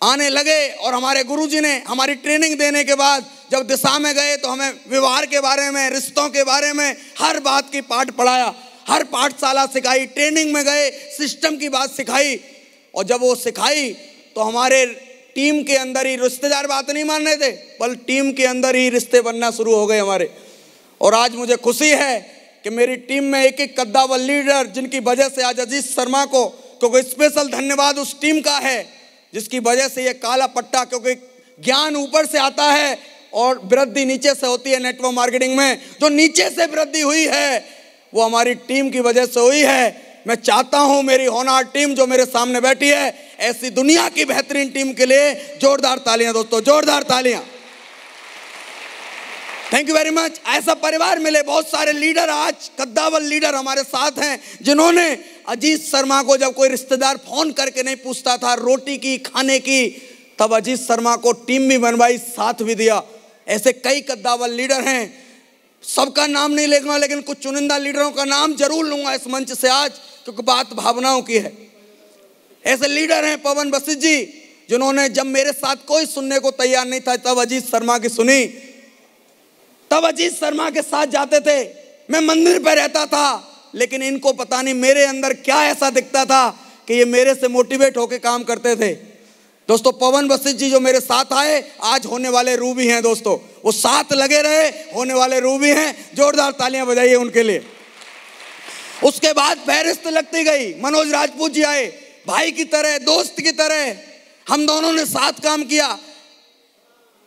आने लगे और हमारे गुरुजी ने हमारी ट्रेनिंग देने के बाद जब दिशा में गए तो हमें व्यवहार के बारे में, रिश्तों के बारे में हर बात की पाठ पढ़ाया, हर पाठशाला सिखाई, ट्रेनिंग में गए, सिस्टम की बात सिखाई और जब वो सिखाई तो हमारे टीम के अंदर ही रिश्तेदार बात नहीं मान रहे थे बल टीम के अंदर ही रिश्ते बनना शुरू हो गए हमारे। और आज मुझे खुशी है कि मेरी टीम में एक एक कद्दावर लीडर जिनकी वजह से आज अजीत शर्मा को क्योंकि स्पेशल धन्यवाद उस टीम का है, जिसकी वजह से ये काला पट्टा क्योंकि ज्ञान ऊपर से आता है और वृद्धि नीचे से होती है नेटवर्क मार्केटिंग में। जो नीचे से वृद्धि हुई है, वो हमारी टीम की वजह से हुई है। मैं चाहता हूँ मेरी होनार टीम जो मेरे सामने बैठी है, ऐसी दुनिया की बेहतरीन टीम के लिए जोरदार तालियाँ दोस्तों, जोरदार तालियाँ। थैंक यू वेरी मच ऐसा परिवार मिले, बहुत सारे लीडर आज कद्दावर लीडर हमारे साथ हैं, जिन्होंने अजीत शर्मा को जब कोई रिश्तेदार फ़ोन करके नहीं पूछता था, रोटी की, खाने की, तब अजीत शर्मा को टीम भी बनवाई, साथ भी दिया। ऐसे कई कद्दावर लीडर हैं। सबका नाम नहीं लेगा, लेकिन कुछ चुनिंदा लीडरों का नाम ज़रूर लूँगा इस मंच से आज, क्योंकि बात भावनाओं की है। ऐसे लीडर हैं पवन बसित जी, जिन्होंने जब मेरे साथ कोई सुनने को तैयार नहीं था, तब अजीत शर्मा की सुनी। तब अजीत शर्मा के साथ जाते थे। मैं मंदिर पर रहता था, लेकिन इनको पता नहीं मेरे अंदर क्या ऐसा दिखता था कि ये मेरे से मोटिवेट होकर काम करते थे। दोस्तों, पवन वशिष्ठ जी जो मेरे साथ आए, आज होने वाले रूबी हैं दोस्तों। वो साथ लगे रहे, होने वाले रूबी हैं। जोरदार तालियाँ बजाइए उनके लिए। उसके बाद फहरिस्त लगती गई। मनोज राजपूत जी आए। भाई की तरह, दोस्त की तरह। हम दोनों ने साथ काम किया।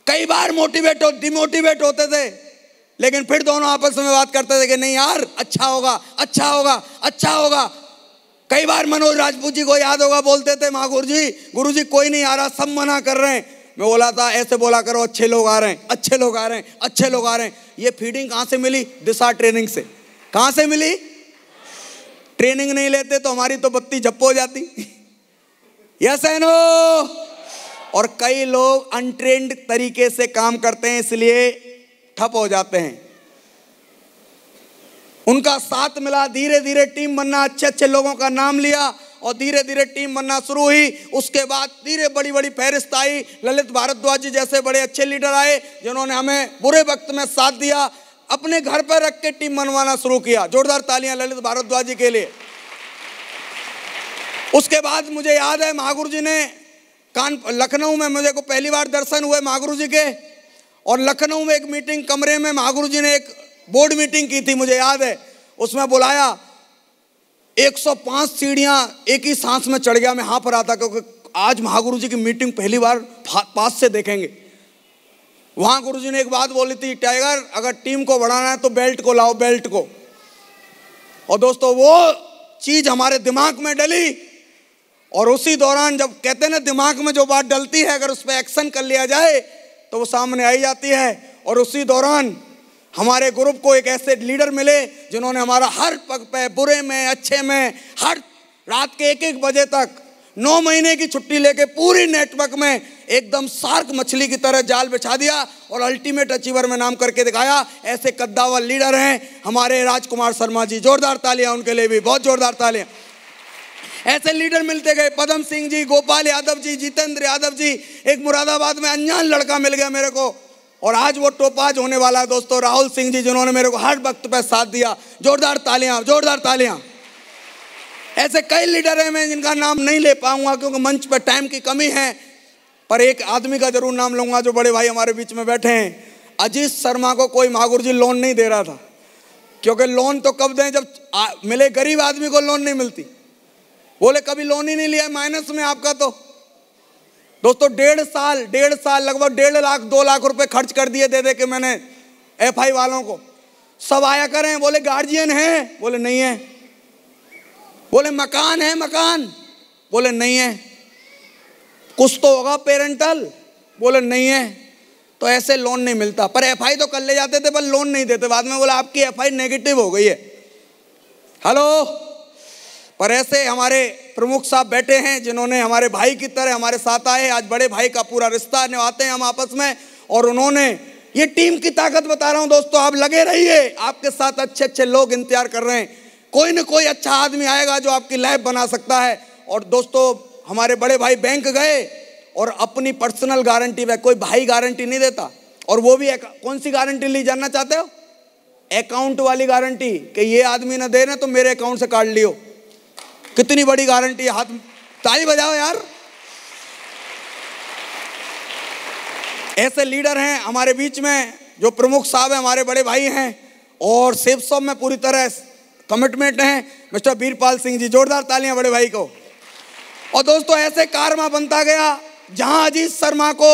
कई बार मोटिवेट हो डिमोटिवेट होते थे। लेकिन फिर दोनों आपस में बात करते थे कि नहीं यार अच्छा होगा अच्छा होगा अच्छा होगा। कई बार मनोज राजपूत जी को याद होगा, बोलते थे, माँ गुरु जी गुरु जी कोई नहीं आ रहा, सब मना कर रहे हैं। मैं बोला था ऐसे बोला करो, अच्छे लोग आ रहे हैं, अच्छे लोग आ रहे हैं, अच्छे लोग आ रहे हैं। ये फीडिंग कहाँ से मिली? दिशा ट्रेनिंग से। कहाँ से मिली? ट्रेनिंग नहीं लेते तो हमारी तो बत्ती झप हो जाती। यस एनो और कई लोग अनट्रेंड तरीके से काम करते हैं, इसलिए ठप हो जाते हैं। उनका साथ मिला धीरे धीरे टीम बनना अच्छे अच्छे लोगों का नाम लिया और धीरे धीरे टीम बनना शुरू हुई। उसके बाद धीरे बड़ी बड़ी फहरिस्त आई। ललित भारद्वाज जी जैसे बड़े अच्छे लीडर आए जिन्होंने हमें बुरे वक्त में साथ दिया। अपने घर पर रख के टीम बनवाना शुरू किया। जोरदार तालियाँ ललित भारद्वाज जी के लिए। उसके बाद मुझे याद है महागुरु जी ने कान, लखनऊ में मुझे को पहली बार दर्शन हुए महागुरु जी के। और लखनऊ में एक मीटिंग, कमरे में महागुरु जी ने एक बोर्ड मीटिंग की थी, मुझे याद है। उसमें बुलाया 105 सीढ़ियाँ एक ही सांस में चढ़ गया, मैं यहाँ पर आता, क्योंकि आज महागुरु जी की मीटिंग पहली बार पास से देखेंगे। वहाँ गुरु जी ने एक बात बोली थी, टाइगर, अगर टीम को बढ़ाना है तो बेल्ट को लाओ, बेल्ट को। और दोस्तों, वो चीज़ हमारे दिमाग में डली, और उसी दौरान जब कहते हैं ना, दिमाग में जो बात डलती है, अगर उस पर एक्शन कर लिया जाए तो वो सामने आई जाती है और उसी दौरान हमारे ग्रुप को एक ऐसे लीडर मिले जिन्होंने हमारा हर पग पे, बुरे में, अच्छे में, हर रात के एक एक बजे तक, नौ महीने की छुट्टी लेके पूरी नेटवर्क में एकदम सार्क मछली की तरह जाल बिछा दिया और अल्टीमेट अचीवर में नाम करके दिखाया। ऐसे कद्दावर लीडर हैं। हमारे राजकुमार शर्मा जी, जोरदार तालियाँ उनके लिए भी, बहुत जोरदार तालियाँ। ऐसे लीडर मिलते गए पदम सिंह जी गोपाल यादव जी जितेंद्र यादव जी एक मुरादाबाद में अनजान लड़का मिल गया मेरे को। और आज वो टोपाज होने वाला है दोस्तों राहुल सिंह जी जिन्होंने मेरे को हर वक्त पर साथ दिया। जोरदार तालियाँ जोरदार तालियाँ। ऐसे कई लीडर हैं मैं जिनका नाम नहीं ले पाऊँगा क्योंकि मंच पर टाइम की कमी है पर एक आदमी का ज़रूर नाम लूँगा जो बड़े भाई हमारे बीच में बैठे हैं। अजीत शर्मा को कोई महागुरु जी लोन नहीं दे रहा था क्योंकि लोन तो कब दें जब आ, मिले गरीब आदमी को लोन नहीं मिलती। बोले, कभी लोन ही नहीं लिया, माइनस में आपका तो। दोस्तों, डेढ़ साल डेढ़ साल, लगभग डेढ़ लाख, दो लाख रुपए खर्च कर दिए दे दे के मैंने एफ़ आई वालों को। सब आया करें, बोले, गार्जियन है? बोले, नहीं है। बोले, मकान है, मकान। बोले, नहीं है। कुछ तो होगा पेरेंटल? बोले, नहीं है। तो ऐसे लोन नहीं मिलता। पर एफ़ आई तो कर ले जाते थे, पर लोन नहीं देते। बाद में बोला, आपकी एफ़ आई नेगेटिव हो गई है। हेलो? पर ऐसे हमारे प्रमुख साहब बैठे हैं जिन्होंने हमारे भाई की तरह हमारे साथ आए। आज बड़े भाई का पूरा रिश्ता निभाते हैं हम आपस में और उन्होंने ये टीम की ताकत बता रहा हूँ दोस्तों, आप लगे रहिए। आपके साथ अच्छे अच्छे लोग इंतज़ार कर रहे हैं। कोई ना कोई अच्छा आदमी आएगा जो आपकी लाइफ बना सकता है। और दोस्तों, हमारे बड़े भाई बैंक गए और अपनी पर्सनल गारंटी में कोई भाई गारंटी नहीं देता। और वो भी कौन सी गारंटी ली, जानना चाहते हो? अकाउंट वाली गारंटी कि ये आदमी ना दे रहे तो मेरे अकाउंट से काट लियो। कितनी बड़ी गारंटी हाथ ताली बजाओ यार। ऐसे लीडर हैं हमारे बीच में, जो प्रमुख साहब हैं, हमारे बड़े भाई हैं, और सेब शॉप में पूरी तरह कमिटमेंट हैं। मिस्टर वीरपाल सिंह जी, जोरदार तालियाँ बड़े भाई को। और दोस्तों, ऐसे कारमा बनता गया, जहाँ अजीत शर्मा को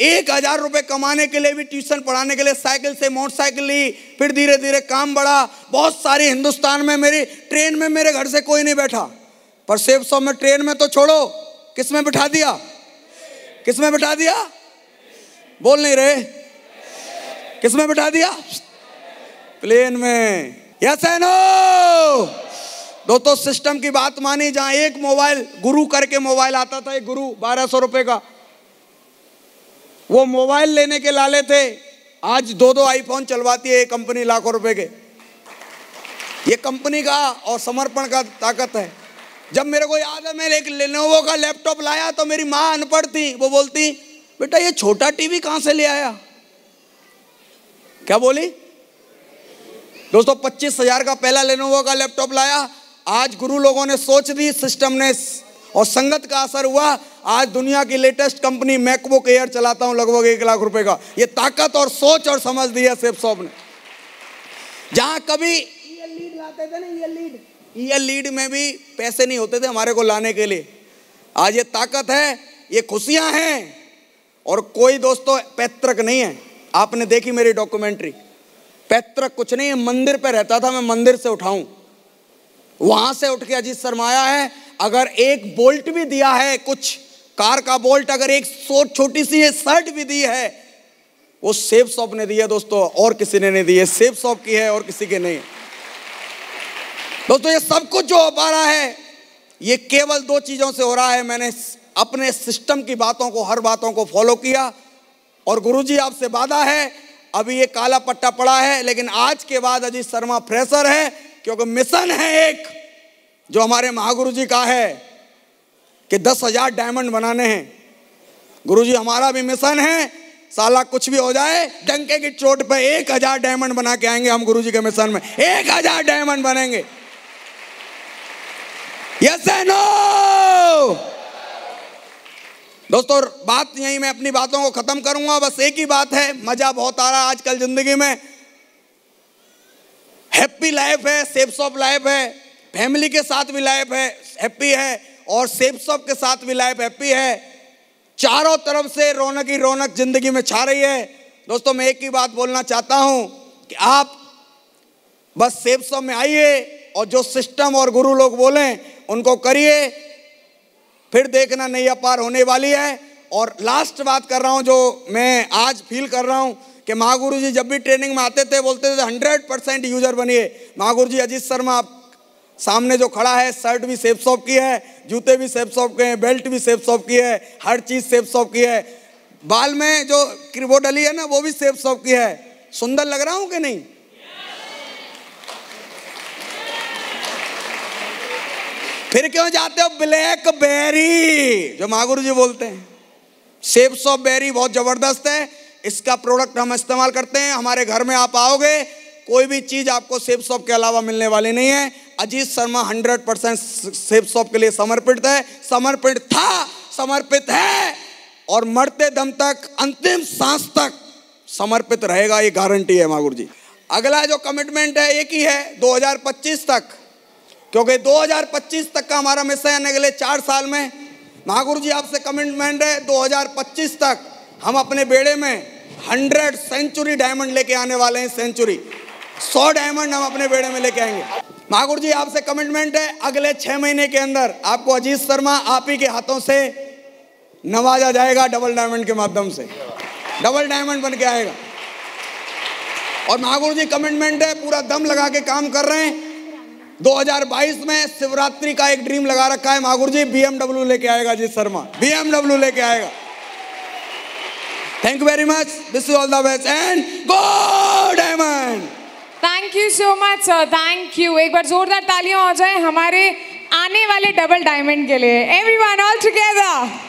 एक हज़ार रुपए कमाने के लिए भी, ट्यूशन पढ़ाने के लिए, साइकिल से, मोटरसाइकिल ली, फिर धीरे धीरे काम बढ़ा। बहुत सारी हिंदुस्तान में मेरी ट्रेन में मेरे घर से कोई नहीं बैठा। पर सेफ़ शॉप में ट्रेन में तो छोड़ो। किसमें बिठा दिया? किसमें बिठा दिया? बोल नहीं रहे। किसमें बिठा दिया? प्लेन में। यस है नो। दोस्तों, सिस्टम की बात मानी जहाँ एक मोबाइल, गुरु करके मोबाइल आता था, एक गुरु, बारह सौ रुपए का। वो मोबाइल लेने के लाले थे। आज दो दो आईफोन चलवाती है ये कंपनी लाखों रुपए के। ये कंपनी का और समर्पण का ताकत है। जब मेरे को याद है मैं एक लेनोवो का लैपटॉप लाया तो मेरी माँ अनपढ़ थी। वो बोलती, बेटा, ये छोटा टीवी कहाँ से ले आया? क्या बोली? दोस्तों, पच्चीस हज़ार का पहला लेनोवो का लैपटॉप लाया। आज गुरु लोगों ने सोच दी सिस्टम ने और संगत का असर हुआ। आज दुनिया की लेटेस्ट कंपनी मैकबुक एयर चलाता हूँ लगभग एक लाख रुपए का। ये ताकत और सोच और समझ दी है सेफ़ शॉप ने। जहाँ कभी लीड लाते थे ना लीड ईयर लीड में भी पैसे नहीं होते थे हमारे को लाने के लिए। आज ये ताकत है ये खुशियाँ हैं और कोई दोस्तों पैतृक नहीं है। आपने देखी मेरी डॉक्यूमेंट्री पैतृक कुछ नहीं है मंदिर पे रहता था मैं मंदिर से उठाऊं। वहाँ से उठ के अजीत शर्माया है अगर एक बोल्ट भी दिया है कुछ कार का बोल्ट अगर एक सो छोटी सी ये शर्ट भी दी है, वो सेफ़ शॉप ने दी है दोस्तों, और किसी ने नहीं दी है सेफ़ शॉप की है और किसी के नहीं। दोस्तों, ये सब कुछ जो हो पा रहा है, ये केवल दो चीज़ों से हो रहा है। मैंने अपने सिस्टम की बातों को, हर बातों को फॉलो किया, और गुरुजी आपसे वादा है, अभी ये काला पट्टा पड़ा है, लेकिन आज के बाद अजीत शर्मा फ्रेशर है, क्योंकि मिशन है एक, जो हमारे महागुरु जी का है। कि दस हज़ार डायमंड बनाने हैं। गुरु जी हमारा भी मिशन है, साला कुछ भी हो जाए, डंके की चोट पे एक हज़ार डायमंड बना के आएँगे हम गुरु जी के मिशन में। एक हज़ार डायमंड बनेंगे। यस नो दोस्तों, बात यही मैं अपनी बातों को खत्म करूँगा, बस एक ही बात है, मज़ा बहुत आ रहा है आजकल ज़िंदगी में। हैप्पी लाइफ है सेफ़ शॉप लाइफ है फैमिली के साथ भी लाइफ है हैप्पी है। और सेफ़ शॉप के साथ भी लाइफ हैप्पी है। चारों तरफ़ से रौनक ही रौनक ज़िंदगी में छा रही है। दोस्तों, मैं एक ही बात बोलना चाहता हूँ कि आप बस सेफ़ शॉप में आइए और जो सिस्टम और गुरु लोग बोले, उनको करिए। फिर देखना नैया पार होने वाली है। और लास्ट बात कर रहा हूँ, जो मैं आज फील कर रहा हूँ कि महागुरु जी जब भी ट्रेनिंग में आते थे, बोलते थे हंड्रेड परसेंट यूज़र बनिए। महागुरु जी अजीत शर्मा, आप सामने जो खड़ा है, शर्ट भी सेफ़ शॉप की है, जूते भी सेफ़ शॉप के हैं बेल्ट भी सेफ़ शॉप की है, हर चीज़ सेफ़ शॉप की है। बाल में जो वो डली है ना, वो भी सेफ़ शॉप की है। सुंदर लग रहा हूँ कि नहीं? फिर क्यों जाते हो? ब्लैक बेरी जो महागुरु जी बोलते हैं। सेब सॉप बेरी बहुत ज़बरदस्त है। इसका प्रोडक्ट हम इस्तेमाल करते हैं। हमारे घर में आप आओगे कोई भी चीज़ आपको सेब सॉप के अलावा मिलने वाली नहीं है। Ajit Sharma hundred percent Safe Shop के लिए समर्पित है। समर्पित था, समर्पित है और मरते दम तक, अंतिम सांस तक समर्पित रहेगा, ये गारंटी है महागुरु जी। अगला जो कमिटमेंट है, एक ही है 2025 तक। क्योंकि 2025 तक का हमारा मिशन अगले चार साल में महागुरु जी आपसे कमिटमेंट है 2025 तक हम अपने बेड़े में 100 सेंचुरी डायमंड लेके आने वाले हैं सेंचुरी 100 डायमंड हम अपने बेड़े में लेके आएँगे। महागुरु जी, आपसे कमिटमेंट है, अगले छह महीने के अंदर आपको अजीत शर्मा आप ही के हाथों से नवाजा जाएगा डबल डायमंड के माध्यम से। डबल डायमंड बन के आएगा। और महागुरु जी कमिटमेंट है, पूरा दम लगा के काम कर रहे हैं। 2022 में शिवरात्रि का एक ड्रीम लगा रखा है महागुरु जी बीएमडब्ल्यू लेके आएगा जी शर्मा। बीएमडब्ल्यू लेके आएगा। Thank you very much this all the best and go diamond thank you so much sir thank you एक बार जोरदार तालियाँ हो जाए हमारे आने वाले डबल डायमंड के लिए. Everyone all together